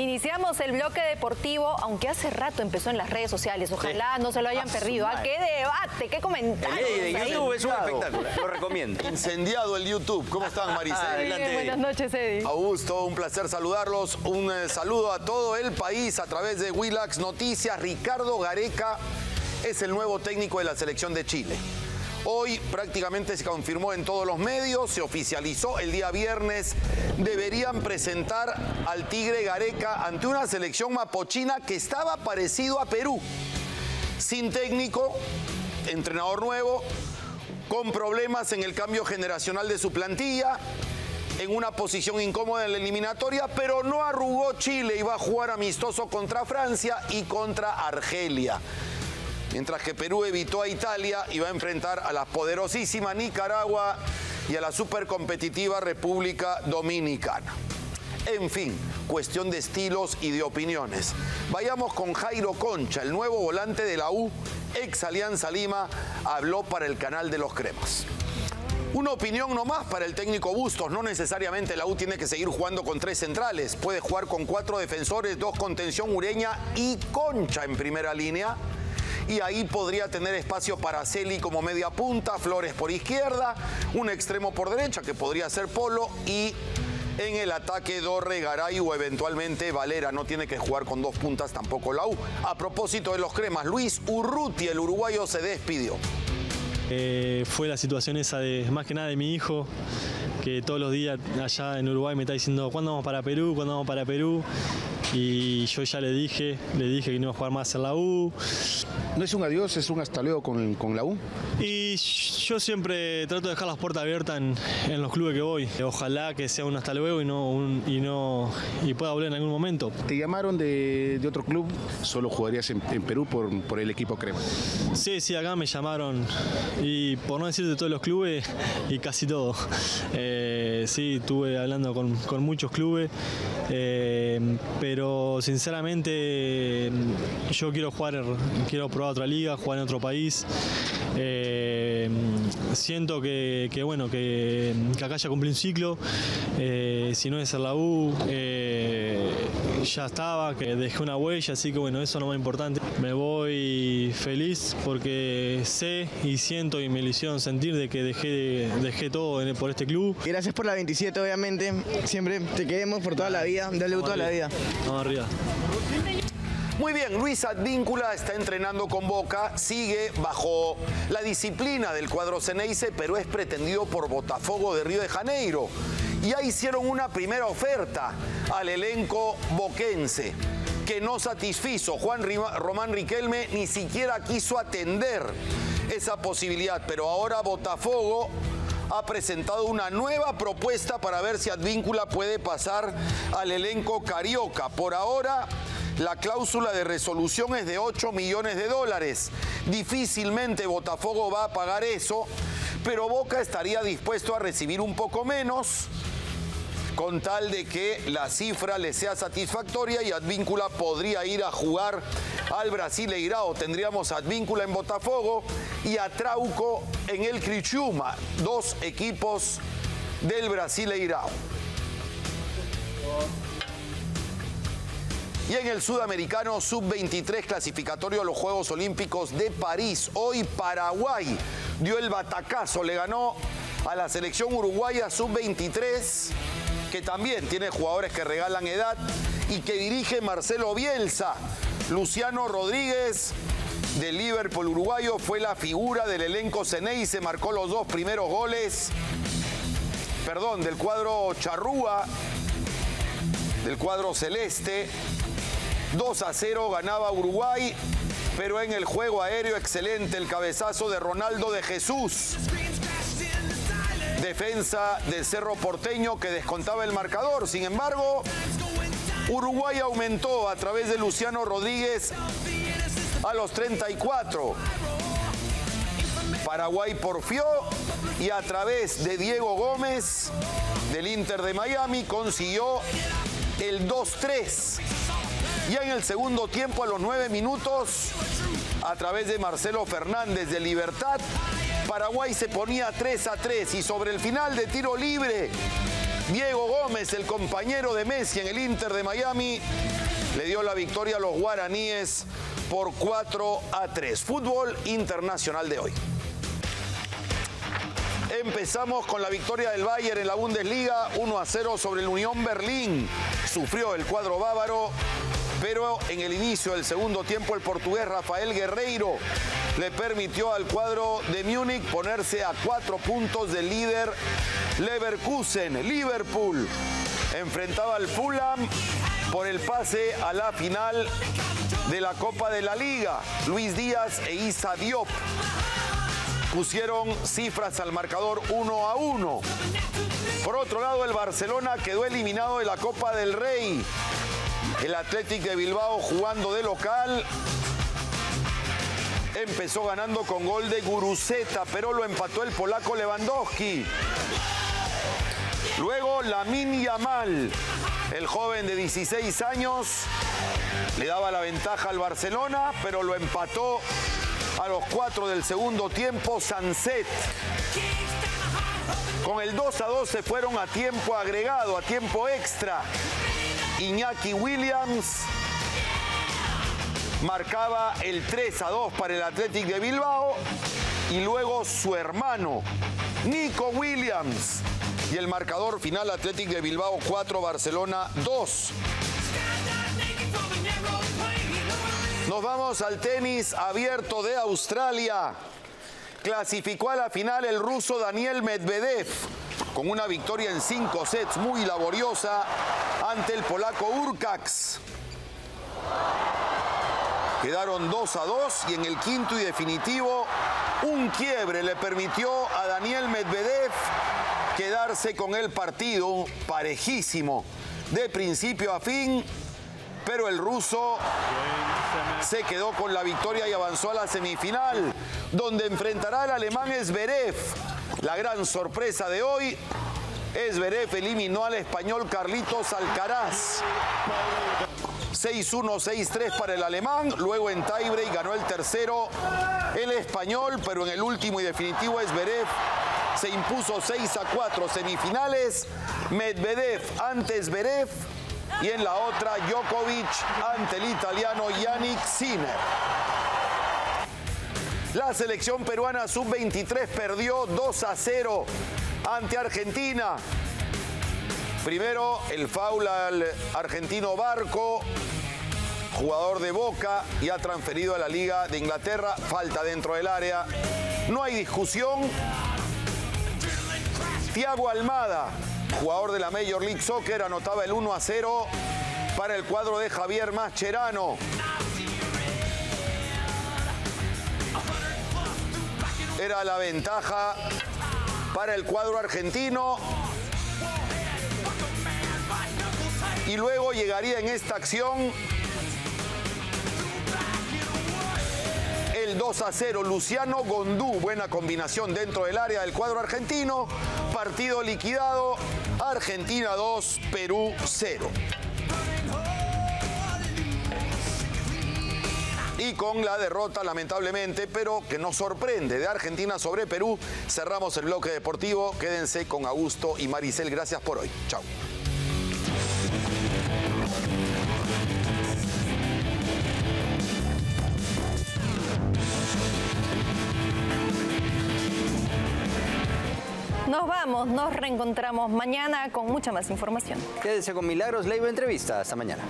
Iniciamos el bloque deportivo, aunque hace rato empezó en las redes sociales. Ojalá no se lo hayan perdido. ¿A qué debate? ¿Qué comentarios? El de YouTube es un espectáculo, lo recomiendo. Incendiado el YouTube. ¿Cómo están, Maricel? Adelante. Buenas noches, Eddie. Augusto, un placer saludarlos. Un eh, saludo a todo el país a través de Willax Noticias. Ricardo Gareca es el nuevo técnico de la selección de Chile. Hoy prácticamente se confirmó en todos los medios, se oficializó el día viernes. Deberían presentar al Tigre Gareca ante una selección mapochina que estaba parecido a Perú. Sin técnico, entrenador nuevo, con problemas en el cambio generacional de su plantilla, en una posición incómoda en la eliminatoria, pero no arrugó Chile y va a jugar amistoso contra Francia y contra Argelia mientras que Perú evitó a Italia y va a enfrentar a la poderosísima Nicaragua y a la supercompetitiva República Dominicana. En fin, cuestión de estilos y de opiniones. Vayamos con Jairo Concha, el nuevo volante de la U, ex Alianza Lima, habló para el canal de los Cremas. Una opinión nomás para el técnico Bustos. No necesariamente la U tiene que seguir jugando con tres centrales. Puede jugar con cuatro defensores, dos contención Ureña y Concha en primera línea y ahí podría tener espacio para Celi como media punta, Flores por izquierda, un extremo por derecha que podría ser Polo y en el ataque Dorre, Garay o eventualmente Valera. No tiene que jugar con dos puntas tampoco la U. A propósito de los cremas, Luis Urruti, el uruguayo, se despidió. Eh, fue la situación esa de más que nada de mi hijo, que todos los días allá en Uruguay me está diciendo cuándo vamos para Perú, cuándo vamos para Perú y yo ya le dije, le dije que no iba a jugar más en la U. ¿No es un adiós, es un hasta luego con, con la U? Y yo siempre trato de dejar las puertas abiertas en, en, los clubes que voy. Ojalá que sea un hasta luego y no, un, y no y pueda volver en algún momento. ¿Te llamaron de, de otro club? ¿Solo jugarías en, en, Perú por, por el equipo Crema? Sí, sí, acá me llamaron y por no decir de todos los clubes y casi todo. Eh, sí, estuve hablando con, con muchos clubes, eh, pero pero sinceramente yo quiero jugar, quiero probar otra liga, jugar en otro país. Eh, siento que, que, bueno que, que, acá ya cumplí un ciclo, eh, si no es en la U, eh, ya estaba, que dejé una huella, así que bueno, eso no es más importante. Me voy feliz porque sé y siento y me hicieron sentir de que dejé, dejé todo por este club. Gracias por la 27, obviamente, siempre te queremos por toda la vida, dale toda la vida. Vamos arriba. Muy bien, Luis Advíncula está entrenando con Boca, sigue bajo la disciplina del cuadro Ceneice, pero es pretendido por Botafogo de Río de Janeiro. Ya hicieron una primera oferta al elenco boquense que no satisfizo. Juan Román Riquelme ni siquiera quiso atender esa posibilidad, pero ahora Botafogo ha presentado una nueva propuesta para ver si Advíncula puede pasar al elenco carioca. Por ahora, la cláusula de resolución es de 8 millones de dólares. Difícilmente Botafogo va a pagar eso, pero Boca estaría dispuesto a recibir un poco menos con tal de que la cifra le sea satisfactoria y Advíncula podría ir a jugar al Brasileirao. Tendríamos Advíncula en Botafogo y a Trauco en el Criciúma, dos equipos del Brasileirao. Y en el sudamericano sub-23 clasificatorio a los Juegos Olímpicos de París, hoy Paraguay dio el batacazo, le ganó a la selección uruguaya sub-23 que también tiene jugadores que regalan edad y que dirige Marcelo Bielsa. Luciano Rodríguez de Liverpool uruguayo fue la figura del elenco Ceney se marcó los dos primeros goles. Perdón, del cuadro Charrúa, del cuadro celeste. 2 a 0 ganaba Uruguay, pero en el juego aéreo excelente el cabezazo de Ronaldo de Jesús defensa del Cerro Porteño que descontaba el marcador. Sin embargo, Uruguay aumentó a través de Luciano Rodríguez a los 34. Paraguay porfió y a través de Diego Gómez del Inter de Miami consiguió el 2-3. Ya en el segundo tiempo, a los 9 minutos, a través de Marcelo Fernández de Libertad, Paraguay se ponía 3 a 3 y sobre el final de tiro libre Diego Gómez, el compañero de Messi en el Inter de Miami, le dio la victoria a los guaraníes por 4 a 3. Fútbol internacional de hoy. Empezamos con la victoria del Bayern en la Bundesliga, 1 a 0 sobre el Unión Berlín. Sufrió el cuadro bávaro, pero en el inicio del segundo tiempo el portugués Rafael Guerreiro le permitió al cuadro de Múnich ponerse a cuatro puntos del líder Leverkusen. Liverpool enfrentaba al Fulham por el pase a la final de la Copa de la Liga. Luis Díaz e Isa Diop pusieron cifras al marcador 1 a 1. Por otro lado, el Barcelona quedó eliminado de la Copa del Rey. El Athletic de Bilbao jugando de local empezó ganando con gol de Guruceta, pero lo empató el polaco Lewandowski. Luego Lamin Yamal, el joven de 16 años, le daba la ventaja al Barcelona, pero lo empató a los cuatro del segundo tiempo Sanset. Con el 2 a 2 se fueron a tiempo agregado, a tiempo extra. Iñaki Williams marcaba el 3 a 2 para el Athletic de Bilbao y luego su hermano Nico Williams y el marcador final Athletic de Bilbao 4 Barcelona 2. Nos vamos al tenis abierto de Australia. Clasificó a la final el ruso Daniel Medvedev con una victoria en cinco sets muy laboriosa ante el polaco Urcax. Quedaron 2 a 2 y en el quinto y definitivo un quiebre le permitió a Daniel Medvedev quedarse con el partido parejísimo de principio a fin pero el ruso se quedó con la victoria y avanzó a la semifinal, donde enfrentará al alemán Esberev. La gran sorpresa de hoy, Esberev eliminó al español Carlitos Alcaraz. 6-1, 6-3 para el alemán, luego en tiebreak ganó el tercero el español, pero en el último y definitivo Esberev se impuso 6 a 4 semifinales, Medvedev ante Zverev y en la otra Djokovic ante el italiano Yannick Sinner. La selección peruana sub-23 perdió 2 a 0 ante Argentina. Primero el foul al argentino Barco, jugador de Boca y ha transferido a la Liga de Inglaterra, falta dentro del área. No hay discusión. Tiago Almada jugador de la Major League Soccer, anotaba el 1 a 0 para el cuadro de Javier Mascherano. Era la ventaja para el cuadro argentino. Y luego llegaría en esta acción el 2 a 0. Luciano Gondú, buena combinación dentro del área del cuadro argentino. Partido liquidado. Argentina 2, Perú 0. Y con la derrota, lamentablemente, pero que nos sorprende, de Argentina sobre Perú, cerramos el bloque deportivo. Quédense con Augusto y Maricel. Gracias por hoy. Chao. Nos vamos, nos reencontramos mañana con mucha más información. Quédese con Milagros Leiva Entrevista. Hasta mañana.